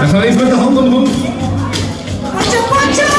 En gaan even met de hand omhoog. Potja, potja!